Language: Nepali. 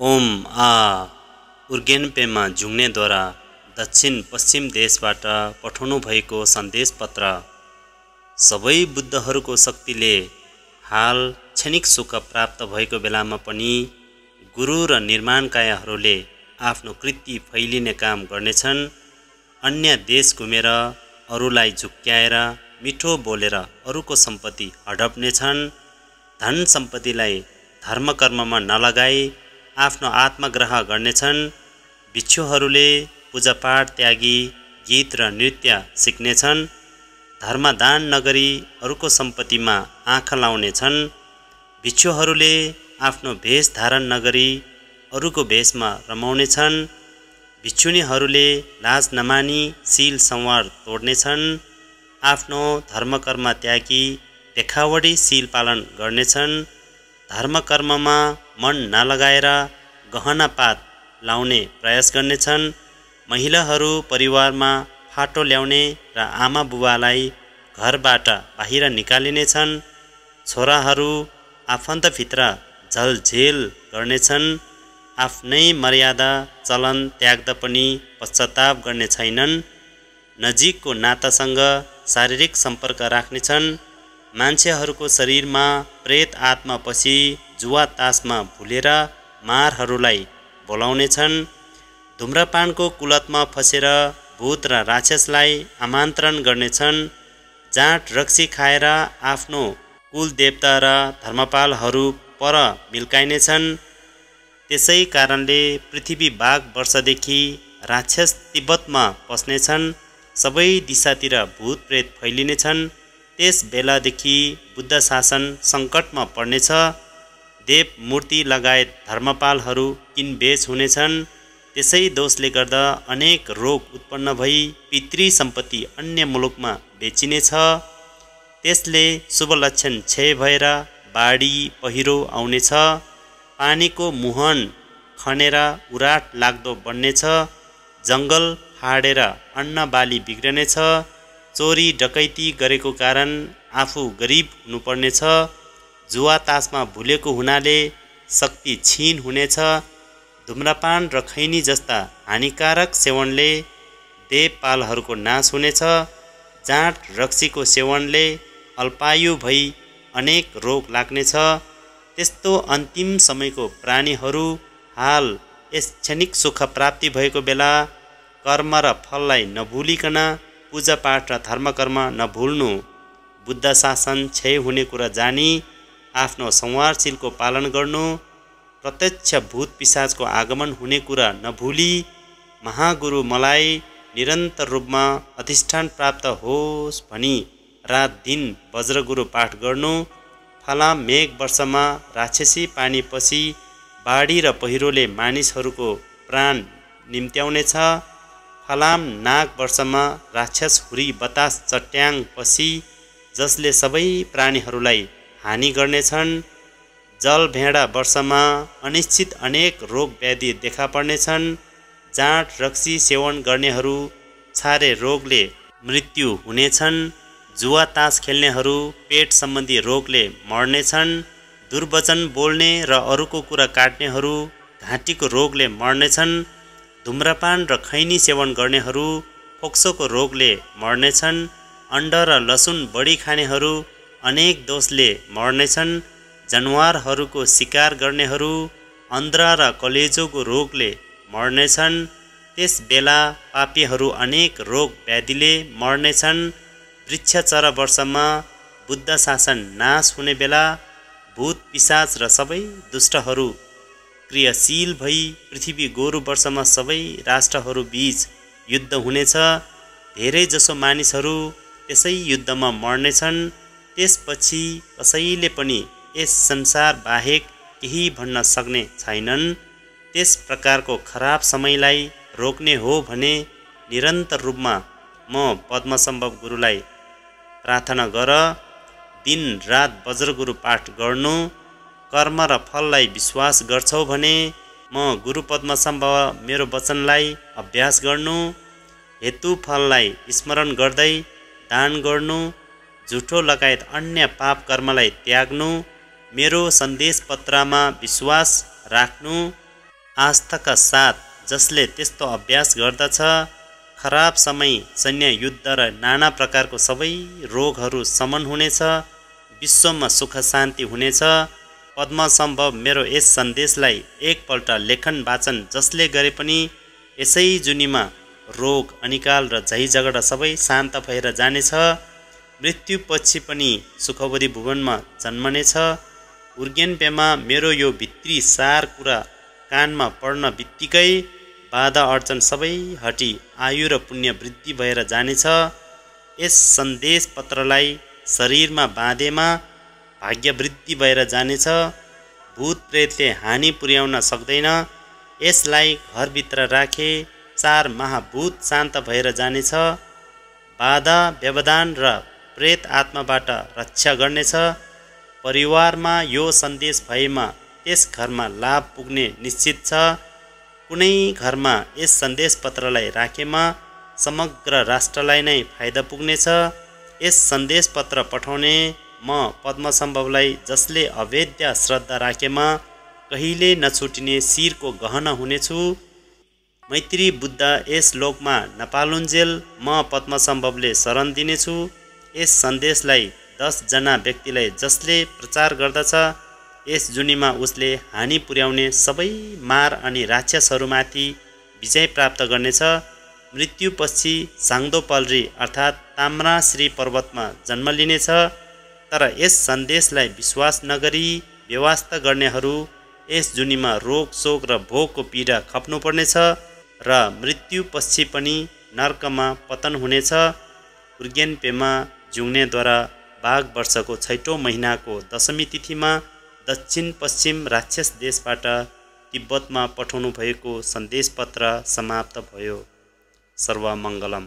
ओम आ। उर्गेनपेमा झुङ्नेद्वारा दक्षिण पश्चिम देशबाट पठाउनु भएको सन्देश पत्र सबै बुद्धहरूको शक्तिले हाल क्षणिक सुख प्राप्त भएको बेलामा पनि गुरु र निर्माणकायहरूले आफ्नो कृति फैलिने काम गर्नेछन्। अन्य देश घुमेर अरूलाई झुक्क्याएर मिठो बोलेर अरूको सम्पत्ति हडप्नेछन्। धन सम्पत्तिलाई धर्मकर्ममा नलगाई आफ्नो आत्मग्रह गर्नेछन्। भिक्षुहरूले पूजापाठ त्यागी गीत र नृत्य सिक्नेछन्। धर्मदान नगरी अरूको सम्पत्तिमा आँखा लाउनेछन्। भिक्षुहरूले आफ्नो भेष धारण नगरी अरूको भेषमा रमाउनेछन्। भिक्षुनीहरूले लाज नमानी शिल संवार तोड्नेछन्। आफ्नो धर्मकर्म त्यागी देखावटी शिल पालन गर्नेछन्। धर्मकर्ममा मन नलगाएर गहनापात लाउने प्रयास गर्नेछन्। महिलाहरू परिवारमा फाटो ल्याउने र आमा बुबालाई घरबाट बाहिर निकालिनेछन्। छोराहरू आफन्तभित्र झलझेल गर्नेछन्। आफ्नै मर्यादा चलन त्याग्दा पनि पश्चाताप गर्ने छैनन्। नजिकको नातासँग शारीरिक सम्पर्क राख्नेछन्। मान्छेहरूको शरीरमा प्रेत आत्मा पसी जुवा तासमा भुलेर मारहरूलाई बोलाउनेछन्। धुम्रपानको कुलतमा फसेर भूत र राक्षसलाई आमन्त्रण गर्नेछन्। जाँट रक्सी खाएर आफ्नो कुलदेवता र धर्मपालहरू पर मिल्काइनेछन्। त्यसै कारणले पृथ्वी बाघ वर्षदेखि राक्षस तिब्बतमा पस्नेछन्। सबै दिशातिर भूत प्रेत फैलिनेछन्। त्यस बेलादेखि बुद्ध शासन सङ्कटमा पर्नेछ। देव मूर्ति लगायत धर्मपालहरू किनबेच हुनेछन् त्यसै दोषले गर्दा अनेक रोग उत्पन्न भई पितृ सम्पत्ति अन्य मुलुकमा बेचिनेछ। त्यसले शुभ लक्षण क्षय भएर बाढी पहिरो आउनेछ पानीको मुहान खनेर उराट लाग्दो बन्नेछ जङ्गल फाडेर अन्न बाली बिग्रनेछ चोरी डकैती गरेको कारण आफू गरिब हुनुपर्नेछ। जुवा तासमा भुलेको हुनाले शक्ति छिन हुनेछ। धुम्रपान र खैनी जस्ता हानिकारक सेवनले देवपालहरूको नाश हुनेछ। जाँट रक्सीको सेवनले अल्पायु भई अनेक रोग लाग्नेछ। त्यस्तो अन्तिम समयको प्राणीहरू हाल यस क्षणिक सुख प्राप्ति भएको बेला कर्म र फललाई नभुलिकन पूजापाठ र धर्मकर्म नभुल्नु। बुद्ध शासन क्षय हुने कुरा जानी आफ्नो संवारशीलको पालन गर्नु प्रत्यक्ष भूत पिसाजको आगमन हुने कुरा नभुली महागुरु मलाई निरन्तर रूपमा अधिष्ठान प्राप्त होस् भनी रात दिन वज्रगुरु पाठ गर्नु फलाम मेघ वर्षमा राक्षसी पानी पछि बाढी र पहिरोले मानिसहरूको प्राण निम्त्याउनेछ फलाम नाग वर्षमा राक्षस हुरी बतास चट्याङ पछि जसले सबै प्राणीहरूलाई हानि गर्नेछन् जल भेडा वर्षमा अनिश्चित अनेक रोग व्याधि देखा पर्नेछन् जाँट रक्सी सेवन गर्नेहरू छारे रोगले मृत्यु हुनेछन् जुवा तास खेल्नेहरू पेट सम्बन्धी रोगले मर्नेछन् दुर्वचन बोल्ने र अरूको कुरा काट्नेहरू घाँटीको रोगले मर्नेछन् धुम्रपान र खैनी सेवन गर्नेहरू फोक्सोको रोगले मर्नेछन् अन्ड र लसुन बढी खानेहरू अनेक दोषले मर्नेछन्। जनावरहरूको शिकार गर्नेहरू अन्ध्र र कलेजोको रोगले मर्नेछन्। त्यस बेला पापीहरू अनेक रोग व्याधिले मर्नेछन्। वृक्षचर वर्षमा बुद्ध शासन नाश हुने बेला भूत पिसाच र सबै दुष्टहरू क्रियाशील भई पृथ्वी गोरु वर्षमा सबै राष्ट्रहरू बीच युद्ध हुनेछ। धेरैजसो मानिसहरू त्यसै युद्धमा मर्नेछन्। त्यसपछि कसैले पनि यस संसार बाहेक केही भन्न सक्ने छैनन्। त्यस प्रकारको खराब समयलाई रोक्ने हो भने निरन्तर रूपमा म पद्मसम्भव गुरुलाई प्रार्थना गर दिन रात वज्रगुरु पाठ गर्नु कर्म र फललाई विश्वास गर्छौ भने म गुरु पद्मसम्भव मेरो वचनलाई अभ्यास गर्नु हेतु फललाई स्मरण गर्दै दान गर्नु झुठो लगायत अन्य पाप कर्मलाई त्याग्नु मेरो सन्देश पत्रमा विश्वास राख्नु आस्थाका साथ जसले त्यस्तो अभ्यास गर्दछ खराब समय सैन्य युद्ध र नाना प्रकारको सबै रोगहरू समन हुनेछ विश्वमा सुख शान्ति हुनेछ पद्मसम्भव मेरो यस सन्देशलाई एकपल्ट लेखन वाचन जसले गरे पनि यसै जुनीमा रोग अनिकाल र झै झगडा सबै शान्त भएर जानेछ। मृत्युपछि पनि सुखवरी भुवनमा जन्मनेछ। उर्गेन मेरो यो भित्री सार कुरा कानमा पढ्न बित्तिकै बाधा अर्चन सबै हटी आयु र पुण्य वृद्धि भएर जानेछ। यस सन्देश पत्रलाई शरीरमा बाँधेमा भाग्य वृद्धि भएर जानेछ। भूत प्रेतले हानि पुर्याउन सक्दैन। यसलाई घरभित्र राखे चार महाभूत शान्त भएर जानेछ। बाधा व्यवधान र प्रेत आत्माबाट रक्षा गर्नेछ। परिवारमा यो सन्देश भएमा त्यस घरमा लाभ पुग्ने निश्चित छ। कुनै घरमा यस सन्देश पत्रलाई राखेमा समग्र राष्ट्रलाई नै फाइदा पुग्नेछ। यस सन्देश पत्र पठाउने म पद्मसम्भवलाई जसले अवेद्य श्रद्धा राखेमा कहिले नछुटिने शिरको गहना हुनेछु। मैत्री बुद्ध यस लोकमा नपालुन्जेल म पद्मसम्भवले शरण दिनेछु। यस सन्देशलाई दसजना व्यक्तिलाई जसले प्रचार गर्दछ यस जुनीमा उसले हानि पुर्याउने सबै मार अनि राक्षसहरूमाथि विजय प्राप्त गर्नेछ। मृत्युपछि साङ्दोपल्री अर्थात् ताम्राश्री पर्वतमा जन्म लिनेछ। तर यस सन्देशलाई विश्वास नगरी व्यवस्था गर्नेहरू यस जुनीमा रोग शोक र भोगको पीडा खप्नुपर्नेछ र मृत्युपछि पनि नर्कमा पतन हुनेछ। उर्गेन पेमा जुङ्नेद्वारा बाघ वर्षको छैटौँ महिनाको दशमी तिथिमा दक्षिण पश्चिम राक्षस देशबाट तिब्बतमा पठाउनु भएको सन्देश पत्र समाप्त भयो। सर्वमङ्गलम।